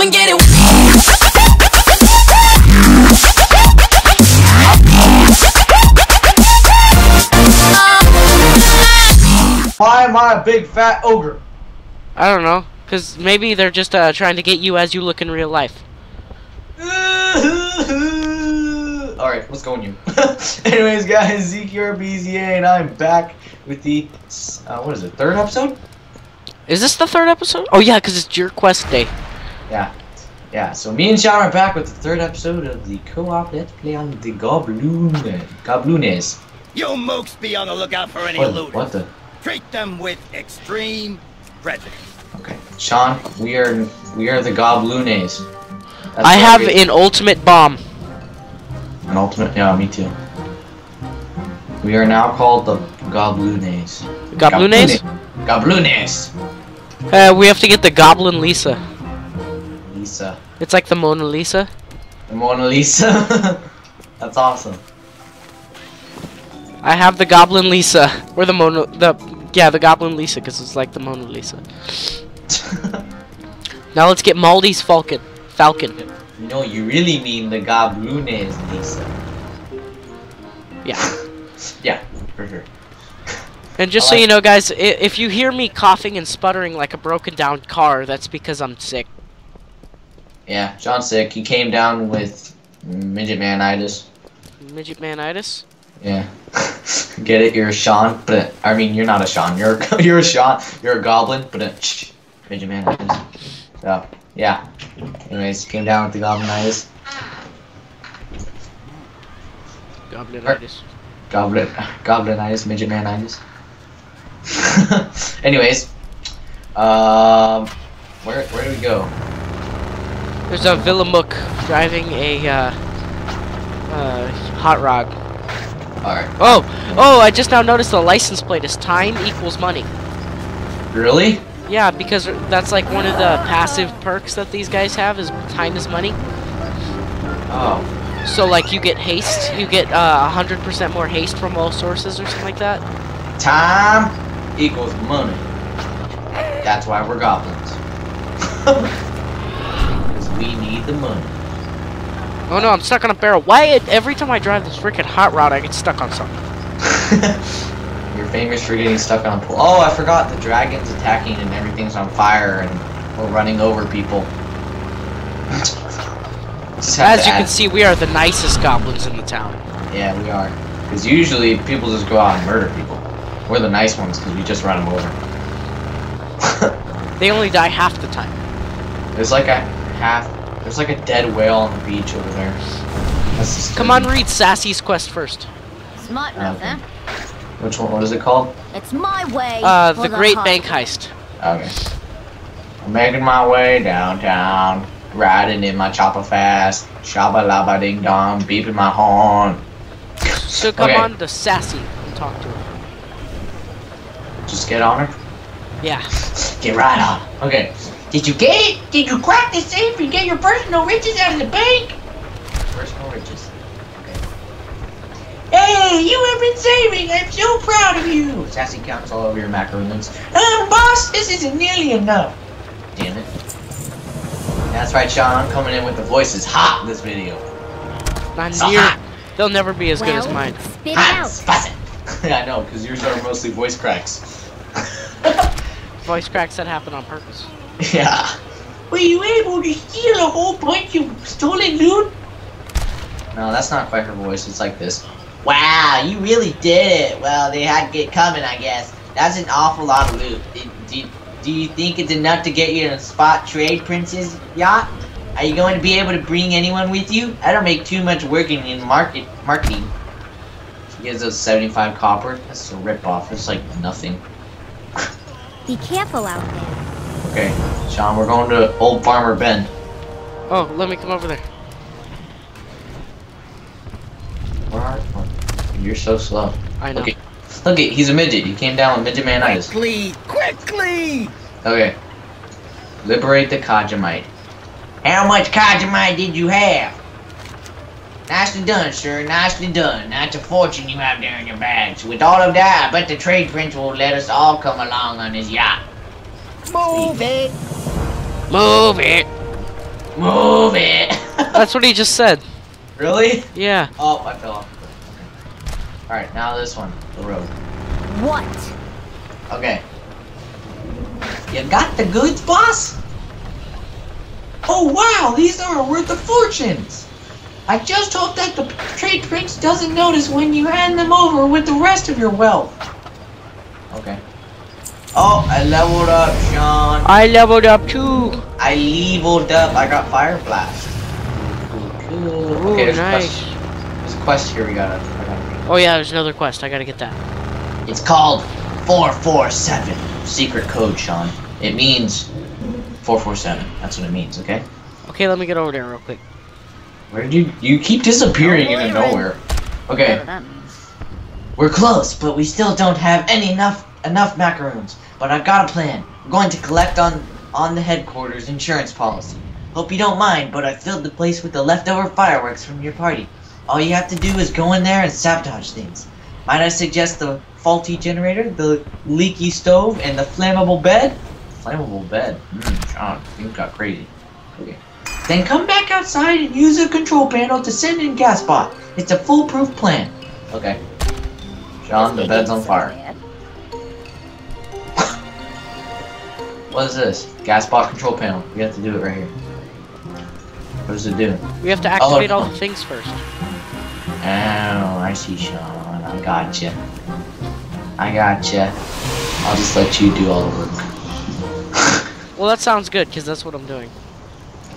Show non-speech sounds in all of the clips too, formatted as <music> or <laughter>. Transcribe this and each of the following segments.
come and get it. Why am I a big fat ogre? I don't know, cause maybe they're just uh, trying to get you as you look in real life. <laughs> Alright, let's go on you. <laughs> Anyways, guys, Zeke BZA, and I'm back with the, uh, what is it, third episode? Is this the third episode? Oh yeah, cause it's your quest day. Yeah. Yeah, so me and Sean are back with the third episode of the co-op Let's Play on the Gobloon, Gobloons. You mooks be on the lookout for any What, looters. what the? Treat them with extreme prejudice. Okay. Sean, we are, we are the Gobloons. That's I have we- an ultimate bomb. An ultimate, yeah, me too. We are now called the Gobloons. Gobloons? Gobloons. Uh, we have to get the Goblin Lisa. Lisa. It's like the Mona Lisa. The Mona Lisa. <laughs> That's awesome. I have the Goblin Lisa, or the Mona, the yeah, the Goblin Lisa, cause it's like the Mona Lisa. <laughs> Now let's get Maldi's Falcon. Falcon. no, you really mean the Gobloons, Lisa. Yeah. <laughs> Yeah, for sure. And just I so you know, guys, if you hear me coughing and sputtering like a broken down car, that's because I'm sick. Yeah, Sean's sick. He came down with midget manitis. Midget manitis. Yeah. <laughs> Get it? You're a Sean, but I mean you're not a Sean. You're a, <laughs> you're a Sean. You're a goblin, but a midget manitis. So yeah. Anyways, came down with the goblinitis. Goblinitis. Goblin, goblinitis, midget manitis. <laughs> Anyways, um, where where do we go? There's a Villamook driving a uh, uh, hot rod. All right. Oh, oh! I just now noticed the license plate is time equals money. Really? Yeah, because that's like one of the passive perks that these guys have is time is money. Oh. So like you get haste, you get uh, 100% more haste from all sources or something like that. Time equals money. That's why we're goblins. <laughs> We need the money. Oh no, I'm stuck on a barrel. Why every time I drive this freaking hot rod, I get stuck on something? <laughs> You're famous for getting stuck on a pool. Oh, I forgot the dragon's attacking and everything's on fire and we're running over people. As you can see, we are the nicest goblins in the town. Yeah, we are. Because usually people just go out and murder people. We're the nice ones because we just run them over. <laughs> They only die half the time. It's like a half. There's like a dead whale on the beach over there. That's Come on, read Sassy's quest first. Smart enough, Okay. huh? Which one? What is it called? It's my way. Uh, or the Great high- Bank Heist. Okay. I'm making my way downtown, riding in my chopper fast, shabba labba ding dong, beeping my horn. So come Okay. on to Sassy and talk to her. Just get on her. Yeah. Get right on. Okay. Did you get it? Did you crack the safe and get your personal riches out of the bank? Personal riches. Okay. Hey, you have been saving. I'm so proud of you. Sassy counts all over your macaroons. Um, boss, this isn't nearly enough. Damn it. That's right, Sean. I'm coming in with the voices hot this video. Not So near. hot. They'll never be as good as mine. Spit it Hot, out. spicy. <laughs> I know, because yours are mostly voice cracks. <laughs> Voice cracks that happen on purpose. <laughs> yeah. Were you able to steal a whole bunch of stolen loot? No, that's not quite her voice. It's like this. Wow, you really did it. Well, they had to get coming, I guess. That's an awful lot of loot. Do, do, do you think it's enough to get you in a spot trade prince's yacht? Are you going to be able to bring anyone with you? I don't make too much working in market marketing. She gives us 75 copper. That's a ripoff. It's like nothing. Be careful out there. Okay, Sean, we're going to Old Farmer Bend. Oh, let me come over there. Where are You're so slow. I know. Okay. Look, it, he's a midget. He came down with midget manitis. Quickly, quickly! Okay. Liberate the Kaja'mite. How much Kaja'mite did you have? Nicely done, sir. Nicely done. That's a fortune you have there in your bags. With all of that, I bet the trade prince will let us all come along on his yacht. Move it! Move it. Move it. <laughs> That's what he just said. really? Yeah. Oh, I fell off. All right, now this one, the road. What? Okay. You got the goods, boss? Oh wow, these are worth a fortunes. I just hope that the trade prince doesn't notice when you hand them over with the rest of your wealth. Okay. Oh, I leveled up, Sean. I leveled up too. I leveled up. I got fire blast. Cool, cool. Ooh, Okay, there's a nice. quest. There's a quest here we gotta. Gotta Oh yeah, there's another quest. I gotta get that. It's called 447. Secret code, Sean. It means 447. That's what it means, okay? Okay, let me get over there real quick. Where did you you keep disappearing Oh, into nowhere? Okay, Whatever that means. we're close, but we still don't have any enough enough macaroons. But I've got a plan. We're going to collect on on the headquarters insurance policy. Hope you don't mind, but I filled the place with the leftover fireworks from your party. All you have to do is go in there and sabotage things. Might I suggest the faulty generator, the leaky stove, and the flammable bed? Flammable bed? Mmm, Sean, things got crazy. Okay. Then come back outside and use the control panel to send in Gasbot. It's a foolproof plan. Okay. John, the bed's on fire. What is this? Gasbot control panel. We have to do it right here. What does it do? We have to Oh, activate all the things first. Oh, I see, Sean. I gotcha. I gotcha. I'll just let you do all the work. <laughs> Well, that sounds good because that's what I'm doing.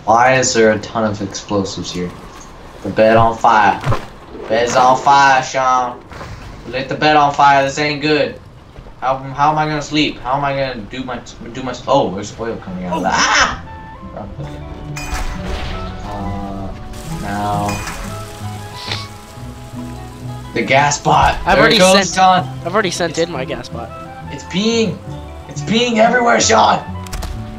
Why is there a ton of explosives here? The bed on fire. Bed's on fire, Sean. Lit the bed on fire. This ain't good. How, how am I gonna sleep? How am I gonna do my do my? Oh, there's oil coming out of that. Ah! Uh, now the gas bot. I've there already it goes, sent- Sean. I've already sent in my gas bot. It's peeing. It's peeing everywhere, Sean.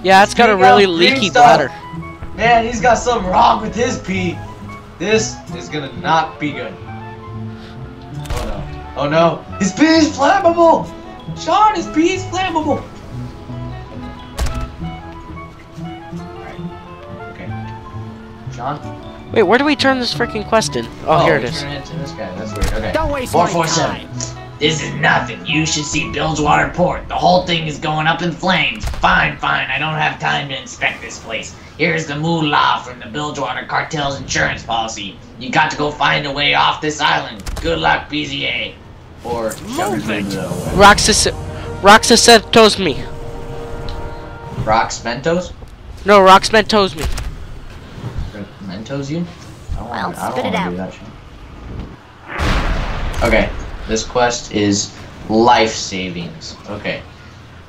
Yeah, it's got a really leaky stuff. bladder. Man, he's got something wrong with his pee. This is gonna not be good. Oh no. Oh no. His pee is flammable! Sean, his pee is flammable! Alright. Okay. Sean? Wait, where do we turn this freaking quest in? Oh, oh here it is. turn it into this guy. That's weird. Okay. Don't waste my 447. This is nothing. You should see Bilgewater Port. The whole thing is going up in flames. Fine, fine. I don't have time to inspect this place. Here's the moolah from the Bilgewater Cartel's insurance policy. You got to go find a way off this island. Good luck, BZA. Or Move it. Roxas, Roxas said toes me. Rocks Mentos? No, Rox Mentos me. Mentos you? I don't Well, wanna, I don't spit it wanna that. Okay, this quest is life savings. Okay.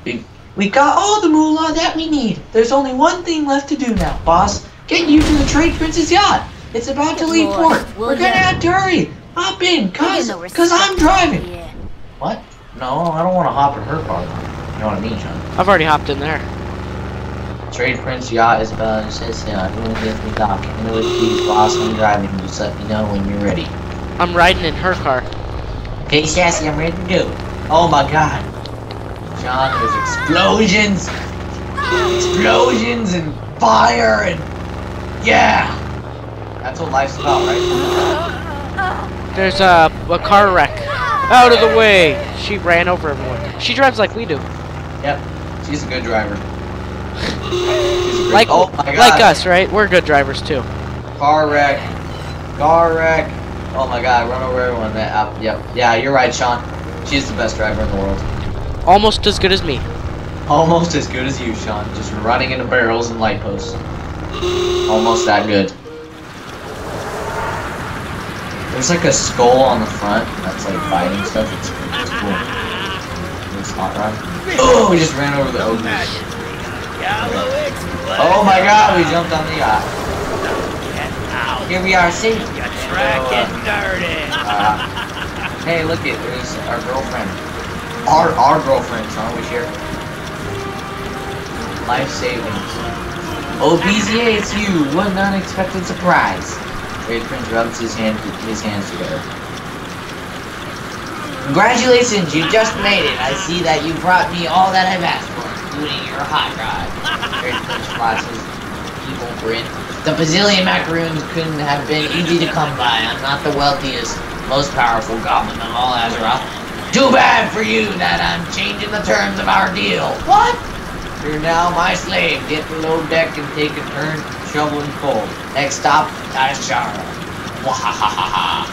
We, we got all the moolah that we need. There's only one thing left to do now, boss. Get you to the Trade Prince's yacht. It's about to leave port. We're gonna have to hurry. Hop in, cause, Look at the cause I'm driving. here. What? No, I don't want to hop in her car. You know what I mean, John? I've already hopped in there. Trade Prince yacht is about to says here. Everyone gives me dock. And it would be boss I'm driving. Just let me know when you're ready. I'm riding in her car. Okay, Sassy, I'm ready to go. Oh my god. John, there's explosions. Explosions and fire and. Yeah! That's what life's about, right? <laughs> There's a, a car wreck. Out of the way! She ran over everyone. She drives like we do. Yep. She's a good driver. A Like, oh my god. like us, right? We're good drivers too. Car wreck. Car wreck. Oh my god, run over everyone. That, uh, yep. Yeah, you're right, Sean. She's the best driver in the world. Almost as good as me. Almost as good as you, Sean. Just running into barrels and light posts. Almost that good. There's like a skull on the front that's like fighting stuff. It's, it's cool. It's hot rod. Oh, we just ran over the ogre. Yellow explode. Oh my god, we jumped on the yacht. Here we are see? You're tracking dirty. Uh, hey, look it. There's our girlfriend. Our our girlfriend, Sean. We share. Life savings. Oh, BZA, it's you. What an unexpected surprise. Prince rubs his hand his hands together. Congratulations, you just made it. I see that you brought me all that I've asked for, including your hot rod. Prince flashes people grin. The bazillion macaroons couldn't have been easy to come by. I'm not the wealthiest, most powerful goblin of all Azeroth. Too bad for you that I'm changing the terms of our deal. What? You're now my slave. Get below deck and take a turn shoveling coal. Next stop, Azshara. Wahahaha.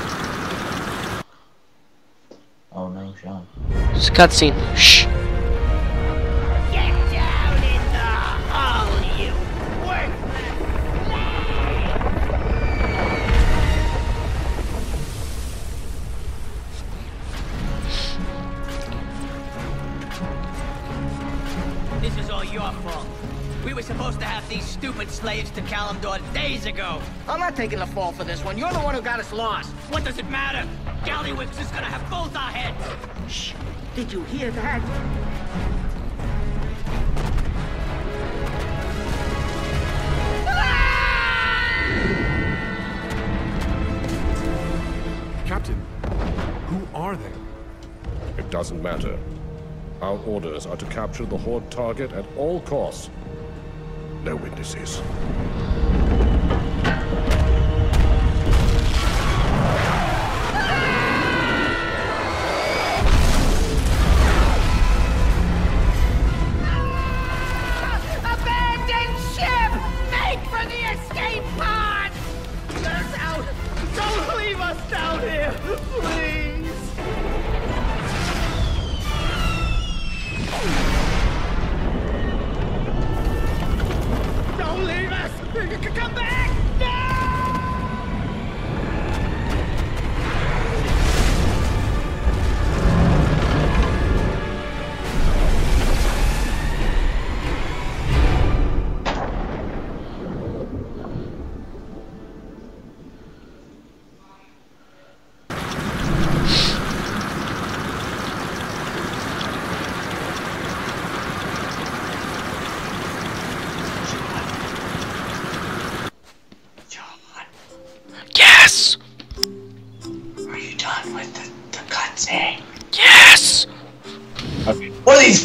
Oh no, Sean. It's a cutscene. Shh. Slaves to Kalimdor days ago. I'm not taking the fall for this one. You're the one who got us lost. What does it matter? Gallywix is gonna have both our heads. Shh. Did you hear that? Captain, who are they? It doesn't matter. Our orders are to capture the Horde target at all costs. No witnesses.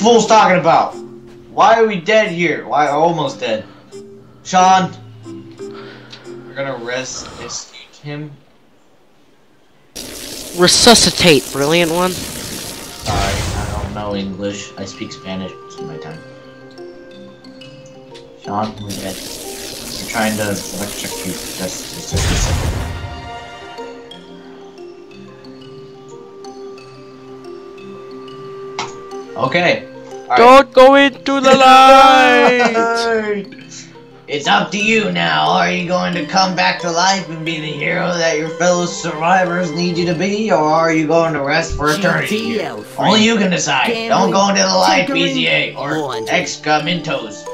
Fools talking about? Why are we dead here? Why almost dead? Sean, we're gonna rescue him. Resuscitate, brilliant one. Sorry, I don't know English. I speak Spanish most of my time. Sean, we're dead. We're trying to electrocute. That's it's just a second. Okay. All right. Don't go into the <laughs> light. It's up to you now. Are you going to come back to life and be the hero that your fellow survivors need you to be, or are you going to rest for eternity? here? GTL, friend. Only you can decide. Gambling, Don't go into the light, BZA, or laundry. excamentos.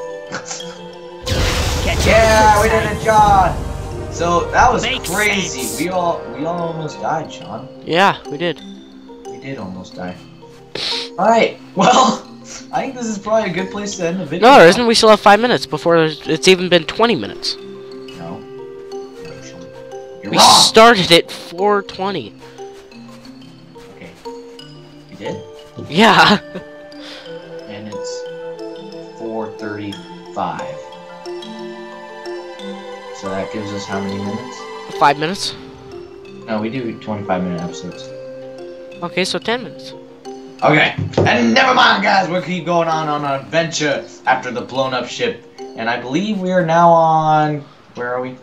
Catch Yeah, we did it, John. So that was Makes crazy. sense. We all we all almost died, Sean. Yeah, we did. We did almost die. All right. <laughs> Well, I think this is probably a good place to end the video. No, there isn't. We still have five minutes before it's even been 20 minutes. No. You're We wrong. started at 4:20. Okay. You did? Yeah. <laughs> And it's 4:35. So that gives us how many minutes? Five minutes. No, we do 25 minute episodes. Okay, so 10 minutes. Okay, and never mind, guys. We'll keep going on on an adventure after the blown up ship, and I believe we are now on. Where are we?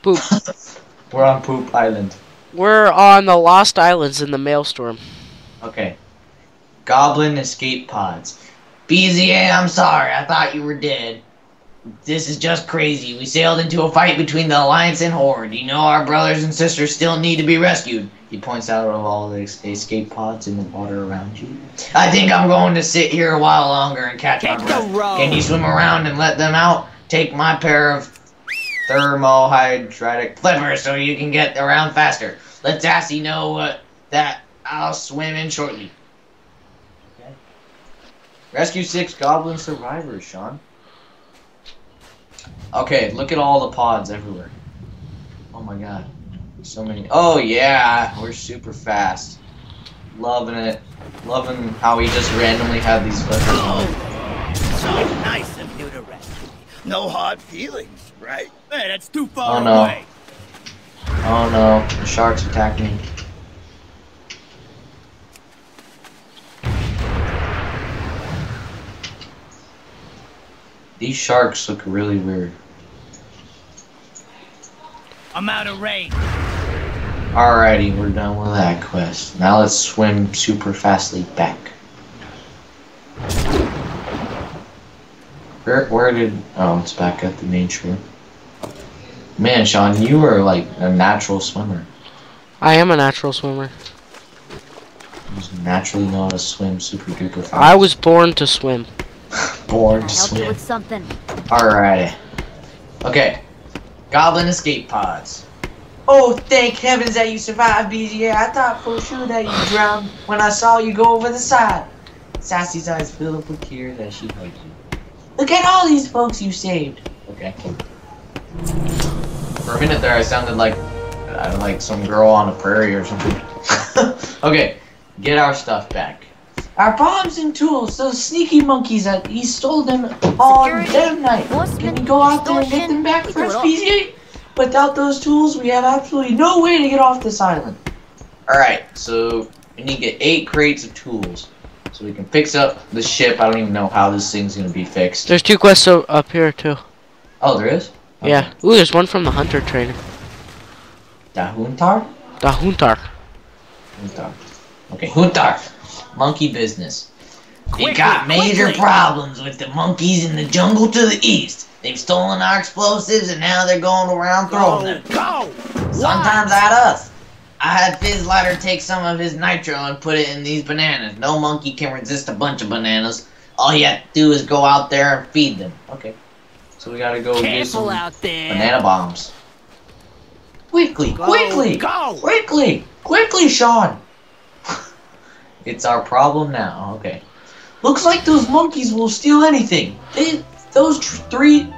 Poop. <laughs> We're on Poop Island. We're on the Lost Islands in the Maelstrom. Okay. Goblin escape pods. BZA, I'm sorry. I thought you were dead. This is just crazy. We sailed into a fight between the Alliance and Horde. You know our brothers and sisters still need to be rescued. He points out of all the escape pods in the water around you. I think I'm going to sit here a while longer and catch my breath. Can you swim around and let them out? Take my pair of thermohydratic flippers so you can get around faster. Let Tassie know uh, that I'll swim in shortly. Okay. Rescue six goblin survivors, Sean. Okay, look at all the pods everywhere. Oh my god. So many. Oh yeah, we're super fast. Loving it. Loving how we just randomly have these flippers on. Oh, so nice of you to rescue me. No hard feelings, right? Hey, that's too far Oh, no. away. Oh no, the sharks attacked me. These sharks look really weird. I'm out of range. Alrighty, we're done with that quest. Now let's swim super fastly back. Where, where did... Oh, it's back at the main shore. Man, Sean, you are like a natural swimmer. I am a natural swimmer. You naturally know how to swim super duper fast. I was born to swim. Born I to you swim. with something. Alrighty. Okay. Goblin escape pods. Oh, thank heavens that you survived, BZA. I thought for sure that you drowned when I saw you go over the side. Sassy's eyes fill up with tears as she hugs you. Look at all these folks you saved. Okay. For a minute there, I sounded like uh, like some girl on a prairie or something. <laughs> okay, get our stuff back. Our bombs and tools, those sneaky monkeys that he stole them on Security, damn night. Can we go out there and get them back we for do it Without those tools, we have absolutely no way to get off this island. Alright, so we need to get eight crates of tools. So we can fix up the ship. I don't even know how this thing's gonna be fixed. There's two quests up here too. Oh, there is? Yeah. Ooh, there's one from the hunter trainer. Dahuntar? The hunter. Huntar. Okay, Huntar. Monkey business. We've Quickly, got major quickly. problems with the monkeys in the jungle to the east. They've stolen our explosives and now they're going around throwing them. Go! Sometimes at us. I had Fizzlighter take some of his nitro and put it in these bananas. No monkey can resist a bunch of bananas. All you have to do is go out there and feed them. Okay. So we gotta go get Careful some out there. banana bombs. Quickly, Go, quickly, go. quickly, quickly, Sean. It's our problem now. Okay. Looks like those monkeys will steal anything. They, those tr- three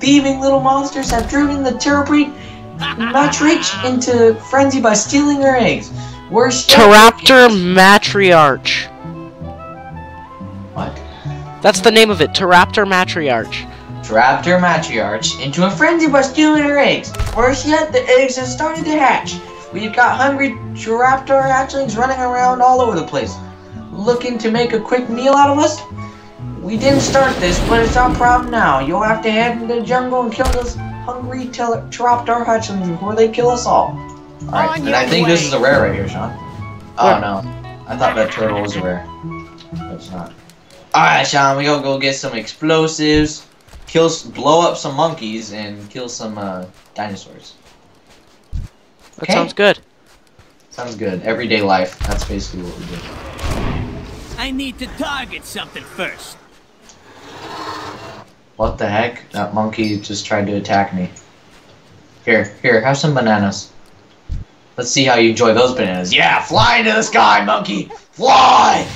thieving little monsters have driven the Terrapreak Matrix into frenzy by stealing her eggs. Worst yet- Teraptor Matriarch. What? That's the name of it. Teraptor Matriarch. Trapped her matriarch into a frenzy by stealing her eggs. Worse yet, the eggs have started to hatch. We've got hungry Raptor hatchlings running around all over the place, looking to make a quick meal out of us. We didn't start this, but it's our problem now. You'll have to head into the jungle and kill those hungry tel- Raptor hatchlings before they kill us all. Alright, and I your think this is a rare right here, Sean. Oh no. I thought that turtle was a rare. It's not. Alright, Sean, we gotta go get some explosives, kill, blow up some monkeys, and kill some uh, dinosaurs. That Okay. sounds good. Sounds good. Everyday life. That's basically what we do. I need to target something first. What the heck? That monkey just tried to attack me. Here, here, have some bananas. Let's see how you enjoy those bananas. Yeah, fly into the sky, monkey! Fly!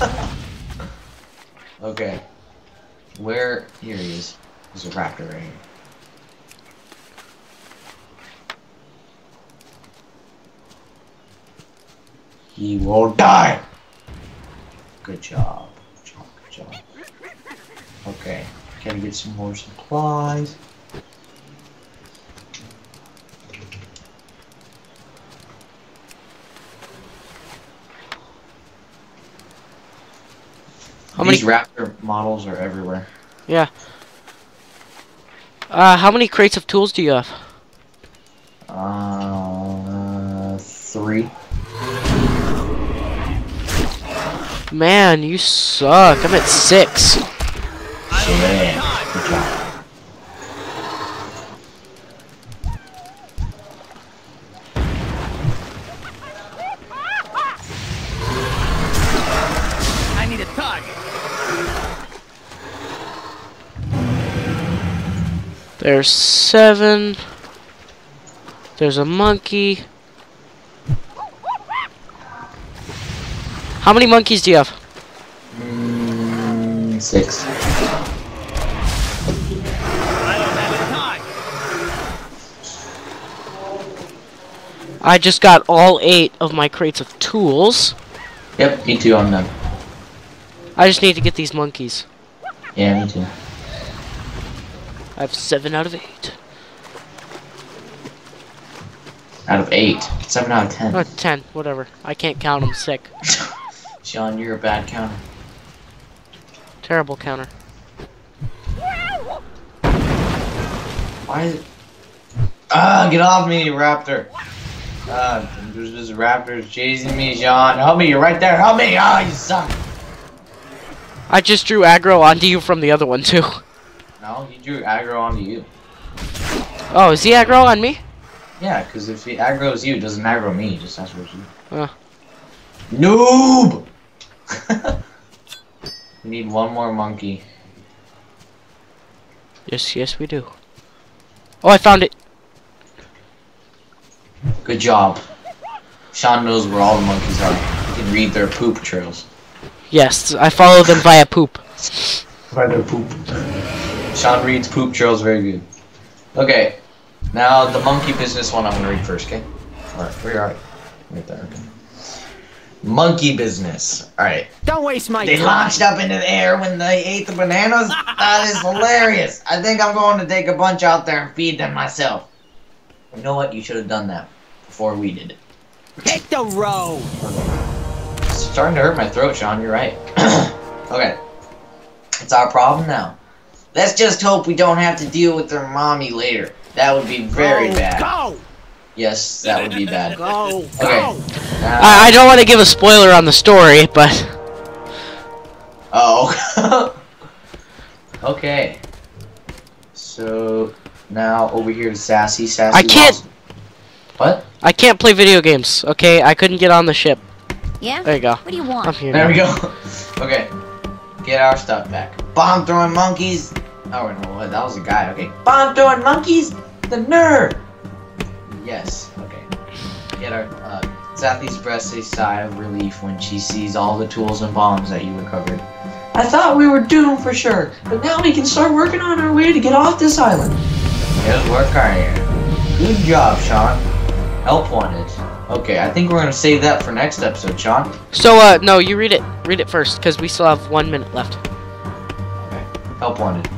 <laughs> okay. Where? Here he is. There's a raptor right here. He won't die! Good job. Good job, good job. Okay, gotta get some more supplies. How many? Raptor models are everywhere. Yeah. Uh, how many crates of tools do you have? Man, you suck. I'm at six. Yeah. I need a target. There's seven. There's a monkey. How many monkeys do you have? Mm, six. I don't have a target. I just got all eight of my crates of tools. Yep, me too. I'm done. I just need to get these monkeys. Yeah, me too. I have seven out of eight. Out of eight. Seven out of ten. Oh, ten, whatever. I can't count. I'm sick. <laughs> Sean, you're a bad counter. Terrible counter. Why? Ah, get off me, raptor. Ah, there's just raptors chasing me, Sean. Help me, you're right there. Help me. Ah, you suck. I just drew aggro onto you from the other one too. No, he drew aggro onto you. Oh, is he aggro on me? Yeah, because if he aggroes you, it doesn't aggro me. Just that's what you. Oh. Noob. We <laughs> need one more monkey. Yes, yes, we do. Oh, I found it. Good job. Sean knows where all the monkeys are. He can read their poop trails. Yes, I follow them via poop. By their poop. Sean reads poop trails very good. Okay. Now the monkey business one I'm gonna read first, okay? Alright, where are you? Right there, okay. Monkey business. Alright. Don't waste my They time. They launched up into the air when they ate the bananas? That is hilarious. I think I'm going to take a bunch out there and feed them myself. You know what? You should have done that before we did it. Hit the road. It's starting to hurt my throat, Sean. You're right. <clears throat> okay. It's our problem now. Let's just hope we don't have to deal with their mommy later. That would be very Go, bad. Go. Yes, that would be bad. Go. Okay. Go. Now- I, I don't want to give a spoiler on the story, but Oh. <laughs> okay. So now over here to Sassy. Sassy. I can't- lost- What? I can't play video games. Okay, I couldn't get on the ship. Yeah? There you go. What do you I'm want? here. There now. we go. <laughs> okay. Get our stuff back. Bomb throwing monkeys. Oh wait, no, that was a guy. Okay. Bomb throwing monkeys. The nerd. Yes. Okay. Get our. Uh, breasts a sigh of relief when she sees all the tools and bombs that you recovered. I thought we were doomed for sure, but now we can start working on our way to get off this island. Good work, Arya. Good job, Sean. Help wanted. Okay, I think we're gonna save that for next episode, Sean. So, uh, no, you read it. Read it first, because we still have one minute left. Okay. Help wanted.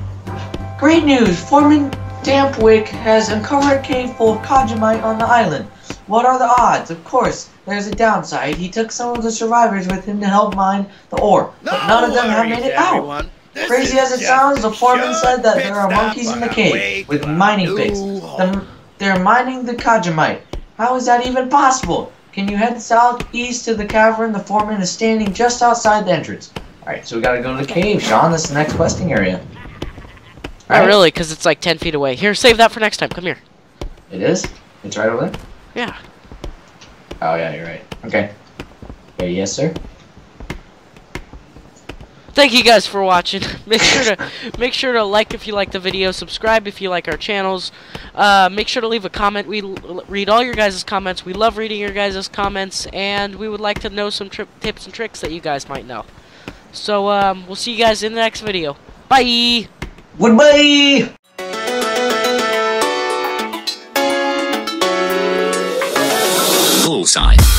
Great news! Foreman Dampwick has uncovered a cave full of Kaja'mite on the island. What are the odds? Of course, there's a downside. He took some of the survivors with him to help mine the ore, but none of them have made it out. Crazy as it sounds, the foreman said that there are monkeys in the cave with mining picks. The, they're mining the Kaja'mite. How is that even possible? Can you head southeast to the cavern? The foreman is standing just outside the entrance. Alright, so we gotta go to the cave, Sean. That's the next questing area. Not Alright. really, because it's like 10 feet away. Here, save that for next time. Come here. It is? It's right over there? Yeah. Oh, yeah, you're right. Okay. Okay, yes, sir? Thank you guys for watching. <laughs> make sure to make sure to like if you like the video, subscribe if you like our channels. Uh, make sure to leave a comment. We read all your guys' comments. We love reading your guys' comments, and we would like to know some tips and tricks that you guys might know. So um, we'll see you guys in the next video. Bye. Goodbye! Bullseye.